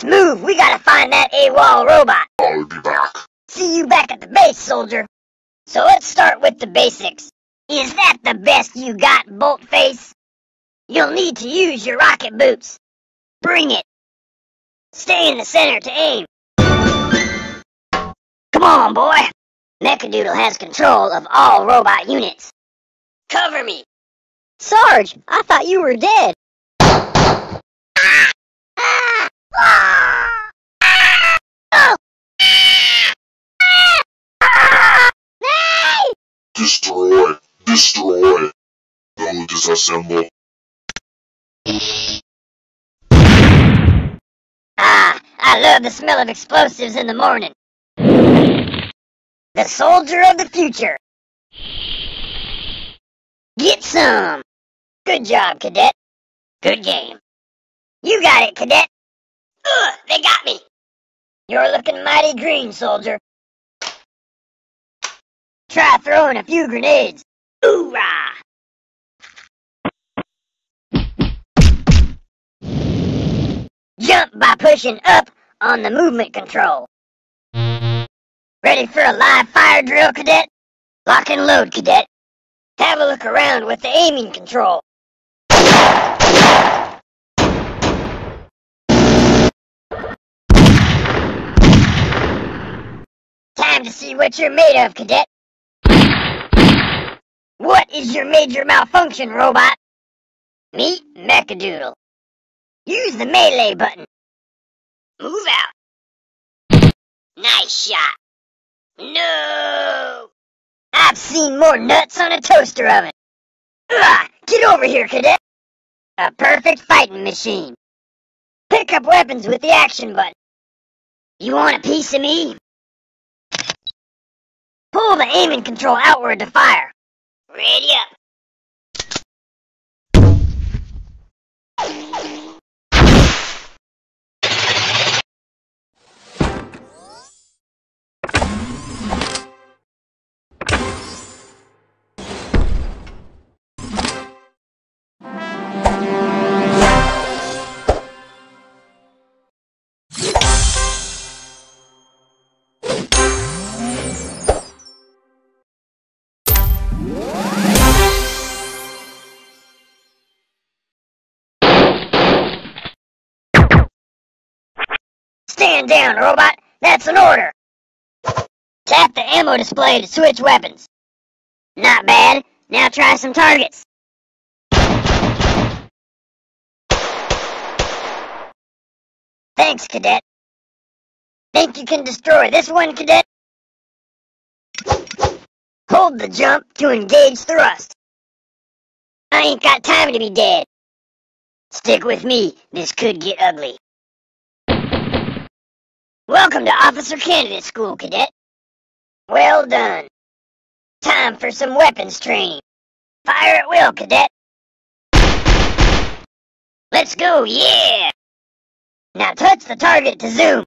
Let's move. We gotta find that AWOL robot. I'll be back. See you back at the base, soldier. So let's start with the basics. Is that the best you got, Boltface? You'll need to use your rocket boots. Bring it. Stay in the center to aim. Come on, boy. Mechadoodle has control of all robot units. Cover me. Sarge, I thought you were dead. Destroy. Destroy. Then disassemble. Ah, I love the smell of explosives in the morning. The soldier of the future. Get some. Good job, cadet. Good game. You got it, cadet. Ugh, they got me. You're looking mighty green, soldier. Try throwing a few grenades. Hoorah! Jump by pushing up on the movement control. Ready for a live fire drill, cadet? Lock and load, cadet. Have a look around with the aiming control. Time to see what you're made of, cadet. What is your major malfunction, robot? Meet Mechadoodle. Use the melee button. Move out. Nice shot. No! I've seen more nuts on a toaster oven. Ugh, get over here, cadet. A perfect fighting machine. Pick up weapons with the action button. You want a piece of me? Pull the aiming control outward to fire. Ready up. Stand down, robot. That's an order. Tap the ammo display to switch weapons. Not bad. Now try some targets. Thanks, cadet. Think you can destroy this one, cadet? Hold the jump to engage thrust. I ain't got time to be dead. Stick with me. This could get ugly. Welcome to Officer Candidate School, Cadet. Well done. Time for some weapons training. Fire at will, Cadet. Let's go, yeah! Now touch the target to zoom.